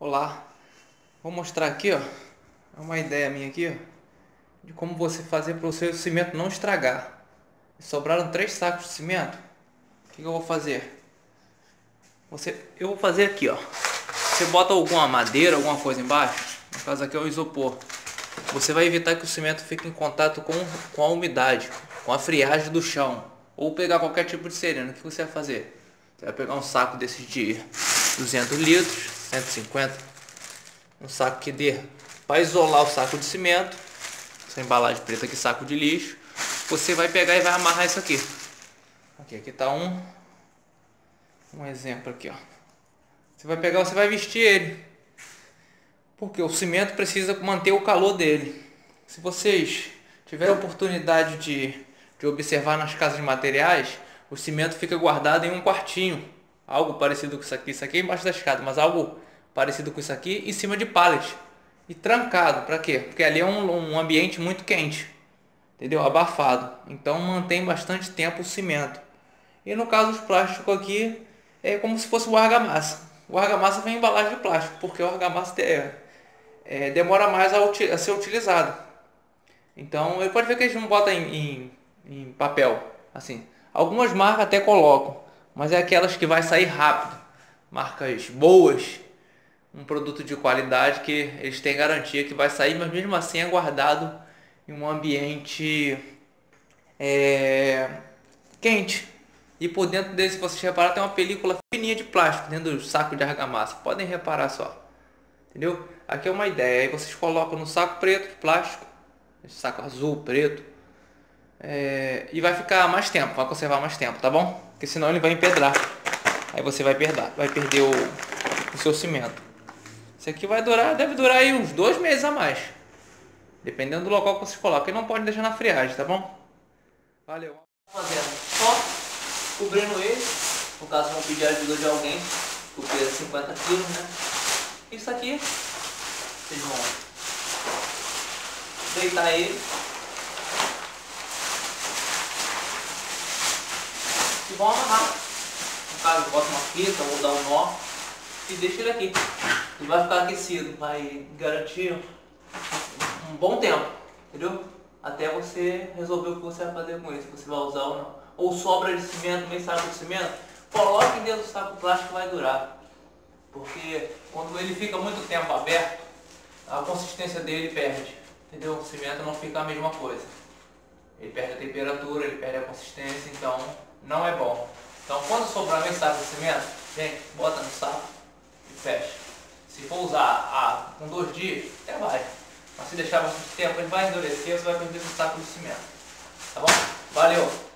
Olá, vou mostrar aqui, ó, é uma ideia minha aqui, ó, de como você fazer para o seu cimento não estragar. Sobraram três sacos de cimento. O que, que eu vou fazer? Você, eu vou fazer aqui, ó. Você bota alguma madeira, alguma coisa embaixo. No caso aqui é o isopor. Você vai evitar que o cimento fique em contato com, com a umidade, com a friagem do chão. Ou pegar qualquer tipo de sereno. O que você vai fazer? Você vai pegar um saco desses de 200 litros 150 um saco que dê para isolar o saco de cimento essa embalagem preta aqui saco de lixo você vai pegar e vai amarrar isso aqui. Aqui aqui tá um um exemplo aqui ó. Você vai pegar você vai vestir ele porque o cimento precisa manter o calor dele. Se vocês tiverem oportunidade de, de observar nas casas de materiais o cimento fica guardado em um quartinho algo parecido com isso aqui. Isso aqui é embaixo da escada, mas algo parecido com isso aqui em cima de pallet. E trancado, para quê? Porque ali é um, um ambiente muito quente, entendeu? Abafado. Então mantém bastante tempo o cimento. E no caso dos plásticos aqui, é como se fosse o argamassa. O argamassa vem em embalagem de plástico, porque o argamassa é, é, demora mais a, a, ser utilizado. Então, ele pode ver que eles não botam em, em, em papel, assim. Algumas marcas até colocam, mas é aquelas que vai sair rápido. Marcas boas, um produto de qualidade que eles têm garantia que vai sair, mas mesmo assim é guardado em um ambiente é, quente. E por dentro dele, se vocês reparar, tem uma película fininha de plástico dentro do saco de argamassa. Podem reparar só. Entendeu? Aqui é uma ideia. Aí vocês colocam no saco preto de plástico, saco azul, preto, é, e vai ficar mais tempo, vai conservar mais tempo, tá bom? Porque senão ele vai empedrar. Aí você vai perder, vai perder o, o seu cimento. Isso aqui vai durar, deve durar aí uns dois meses a mais. Dependendo do local que você coloca. E não pode deixar na friagem, tá bom? Valeu. Fazendo só cobrindo ele. No caso vão pedir ajuda de alguém. O peso é 50 kg, né? Isso aqui, vocês vão deitar ele vão amarrar. No caso, bota uma fita ou dá um nó e deixa ele aqui. Ele vai ficar aquecido, vai garantir um bom tempo, entendeu? Até você resolver o que você vai fazer com se você vai usar ou não. Ou sobra de cimento, meio saco de cimento, coloque dentro do saco plástico vai durar. Porque quando ele fica muito tempo aberto, a consistência dele perde, entendeu? O cimento não fica a mesma coisa. Ele perde a temperatura, ele perde a consistência, então não é bom. Então quando sobrar saco de cimento, vem, bota no saco e fecha. Se for usar ah, com dois dias, até vai. Mas se deixar bastante tempo, ele vai endurecer, você vai perder o saco de cimento. Tá bom? Valeu!